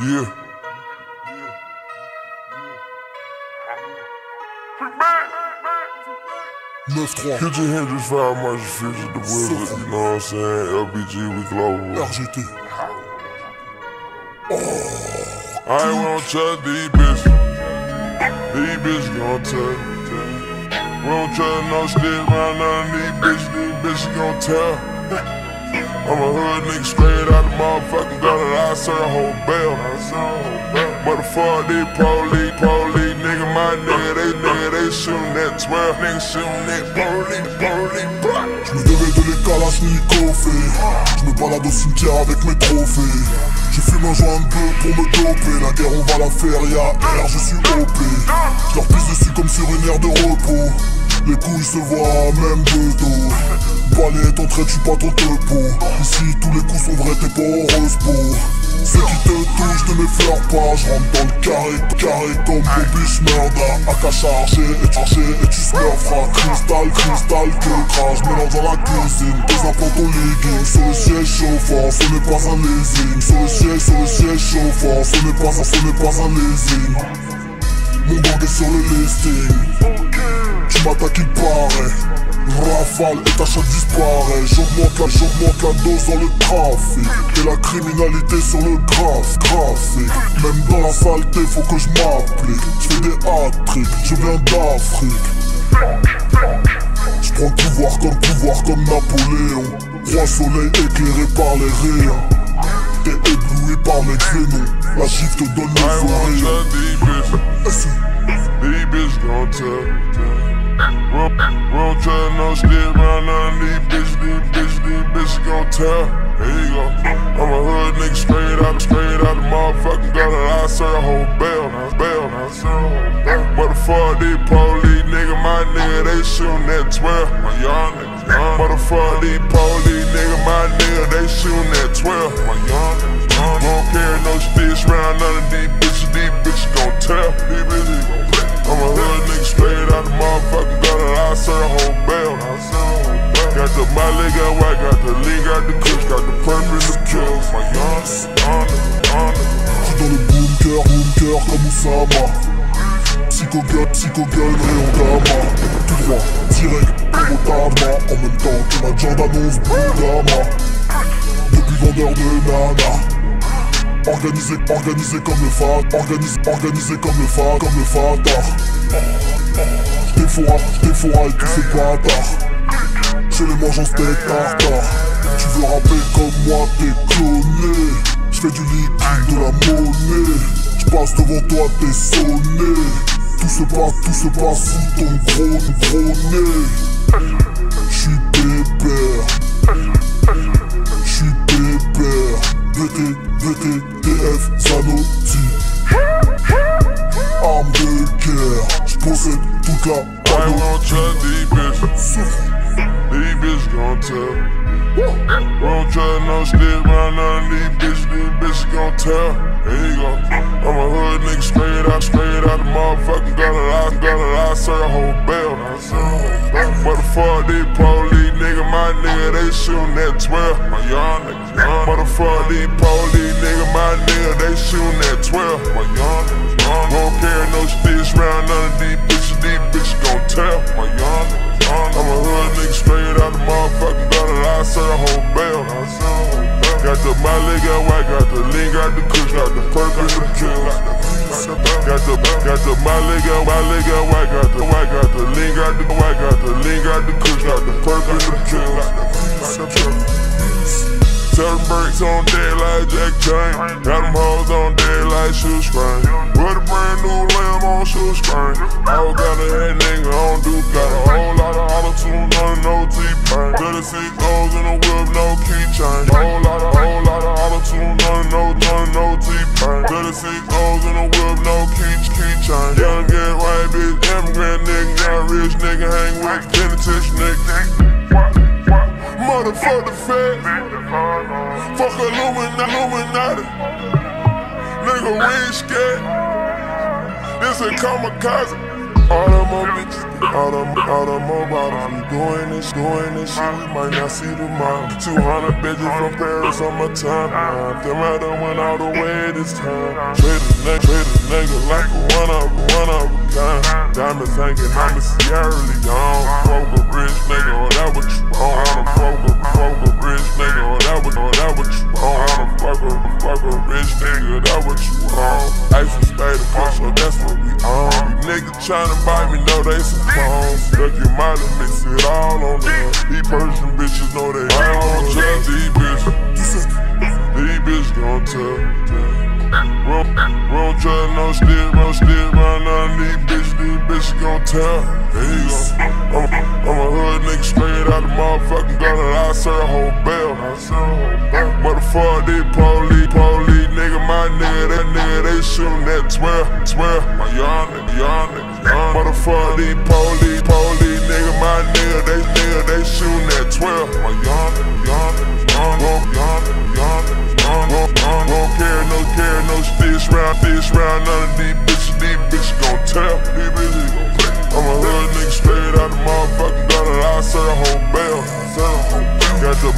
Yeah. Neuf trois. Future Hendrix, Fire Marshall, Future the Wizard, you know what I'm saying? LBG, we global. RGT. I ain't wanna trust these bitches. These bitches gon' tell. We don't trust no stick around none of these bitches. These bitches gon' tell. I'm a hood nigga straight out the motherfucking gutter. I serve a whole bell. I serve a whole bell. Motherfucker, these police, police, nigga, my nigga, they nigga, they shootin' that 12. Nigga shootin' that police, police, blah. Je me devais de et Je me balade au cimetière avec mes trophées Je fume un joint bleu pour me doper La guerre on va la faire, y'a R, je suis OP Je leur pisse dessus comme sur une aire de repos Les couilles se voient même de dos. Balai ton trait, tu pas ton tepo Ici tous les coups sont vrais, t'es pas peau Ceux qui te touchent ne m'effleurent pas. Je rentre dans le carré, carré comme Bobby Schmurda AK chargé et chargé et tu smurfras Cristal, cristal, que crache. Mélange dans la cuisine, tes implants ton legging Sur le siège chauffant, ce n'est pas un leasing Sur le siège, sur le siège chauffant Ce n'est pas un, ce n'est pas un leasing Est sur le listing. Tu m'attaques il paraît. Rafale et ta chatte disparaît. J'augmente la, j'augmente la dose dans le trafic. Et la criminalité sur le graphe, graphique. Même dans la saleté faut que je m'applique. Je des hat-tricks, je viens d'Afrique. Je prends le pouvoir comme pouvoir comme Napoléon. Roi soleil éclairé par les rayons T'es ébloui par mes créneaux La gifle te donne I le trust these bitches. Gon' tell. We don't, we don't trust no stick around none of these bitches. These bitches, these bitches gon' tell. Here you go. I'm a hood nigga straight out, straight out the motherfucking gutter. I serve a whole bell, bell, now serve a whole bell. Motherfucker, these police nigga, my nigga, they shootin' at 12. My young niggas, young. Motherfucker, these police nigga, my nigga, Got white, got the lean, got the kush, got the purple, the kills. My young young nigga. J'suis dans le bunker, bunker comme Oussama. Psycho gueule, psycho gamma. Tout droit, direct, brutalement En même temps que ma Jordan 11 Boudama. Depuis vendeur de nana. Organisé, organisé comme le fat Organisé, organisé comme le fat, comme le fatard J'défouraille, j'défouraille tous ces bâtards Je les mange en steak tartare Tu veux rapper comme moi, t'es cloné. J'fais du liquide, de la monnaie. J'passe devant toi, t'es sonné. Tout se passe, tout se passe sous ton gros, gros nez. J'suis pépère. J'suis pépère. VT, VT, TF, Zanotti Arme de guerre. J'possède toute la trust these bitches. Souffre These bitches gon' tell. Don't ah. trust no stick around none of these bitches. These bitches gon' tell. Here you go. I'm a hood nigga straight out, straight out the motherfucking gutter. I gutter. I serve a whole bell. I serve a whole bell. Motherfucker, these police nigga, my nigga, they shootin' at 12. My young niggas, young. Motherfucker, these police nigga, my nigga, they shootin' at 12. My young. White, got the lean, got the kush, got the purple, the kills. Got the got the Molly, got Molly, got white, got the white, got the lean, got the white, got the lean, got the kush, got the purple, the kills. Brakes on dead like Jack Chain. Got them hoes on dead like shoestring. Put a brand new lamb on shoestring. I was got a head nigga on. Got a whole lot of auto tune on no T-pain. To the six goes in a whip, no keychain. Whole lot of, whole lot of auto tune on no, on no T-pain. To the six goes in a whip, no key, keychain. Young get white bitch, immigrant nigga, got rich nigga, hang with genetics nigga. Ain't scared. This a kamikaze. All them more bitches, all them, all them more bottles. We doing this, doing this shit, we might not see tomorrow. 200 bitches from Paris on my timeline. Them I done went all the way this time. Trade a nigga, trade a nigga like a one of one of a kind. Diamonds hanging, I'm a Sierra Leone. Fuck a rich nigga, or that what you want. Wanna fuck a, fuck a rich nigga, or that what, or that what you want. Fuck a, fuck a rich nigga, that what you want. Ice and of course, so that's what we on. Niggas tryna buy me, know they some clones. Duck your mother, mix it all on them. These Persian bitches know they all on judge these bitches. These bitches gon' tell. Roll, roll, try no stick, no stick, run on these bitches, these bitches gon' tell. There. I'm, I'm a hood nigga straight out the motherfucking gutter, I serve a whole bell. I serve a whole bell. Motherfucker, these police, police, nigga, my nigga, that nigga, they shootin' that 12, 12. My young nigga, young nigga, young. Motherfucker, these police, police, nigga, my nigga, they nigga, they shootin' that 12. My young nigga, young nigga, young, young, won't care, no care, no round, round, none of these bitches, these bitches gon' tell. These bitches gon'. I'm a hood nigga straight out the motherfucking whole. Got the